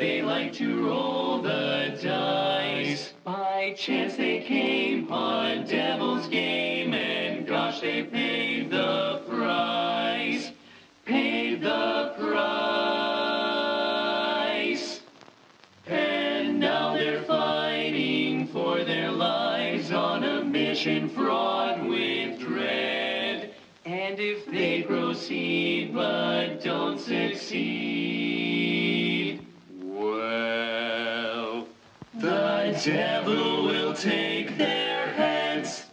They like to roll the dice. By chance they came on Devil's Game, and gosh, they paid the price. Paid the price. And now they're fighting for their lives on a mission fraught with dread. And if they proceed but don't succeed, devil will take their heads.